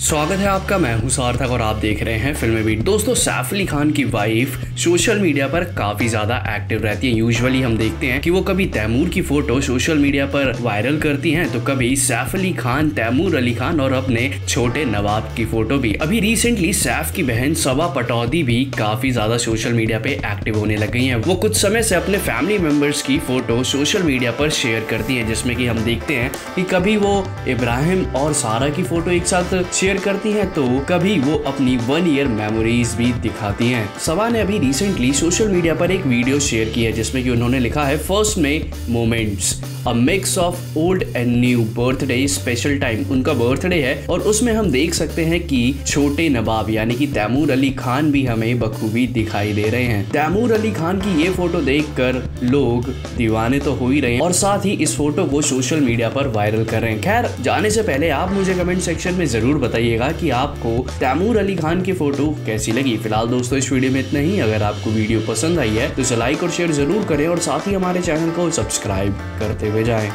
स्वागत है आपका, मैं हूँ सार्थक और आप देख रहे हैं फ़िल्म बीट दोस्तों, सैफ अली खान की वाइफ सोशल मीडिया पर काफ़ी ज़्यादा एक्टिव रहती है। यूजुअली हम देखते हैं कि वो कभी तैमूर की फ़ोटो सोशल मीडिया पर वायरल करती हैं तो कभी सैफ अली खान, तैमूर अली खान और अपने छोटे नवाब की फ़ोटो भी। अभी रिसेंटली सैफ की बहन सबा पटौदी भी काफ़ी ज़्यादा सोशल मीडिया पे एक्टिव होने लग गई है। वो कुछ समय से अपने फैमिली मेंबर्स की फ़ोटो सोशल मीडिया पर शेयर करती है, जिसमें की हम देखते हैं कि कभी वो इब्राहिम और सारा की फ़ोटो एक साथ शेयर शेयर करती हैं तो कभी वो अपनी वन ईयर मेमोरीज भी दिखाती हैं। सवा ने अभी रिसेंटली सोशल मीडिया पर एक वीडियो शेयर की है, जिसमें कि उन्होंने लिखा है फ़र्स्ट में moments a mix of old and new birthday special time उनका बर्थडे है, और उसमें हम देख सकते हैं कि छोटे नवाब, यानी कि तैमूर अली खान भी हमें बखूबी दिखाई दे रहे हैं। तैमूर अली खान की ये फ़ोटो देखकर लोग दीवाने तो हो ही रहे हैं, और साथ ही इस फ़ोटो को सोशल मीडिया पर वायरल कर रहे हैं। खैर, जाने से पहले आप मुझे कमेंट सेक्शन में ज़रूर बताइएगा कि आपको तैमूर अली खान की फ़ोटो कैसी लगी। फ़िलहाल दोस्तों, इस वीडियो में इतना ही। अगर आपको वीडियो पसंद आई है तो इसे लाइक और शेयर ज़रूर करें और साथ ही हमारे चैनल को सब्सक्राइब करते हुए जाएँ।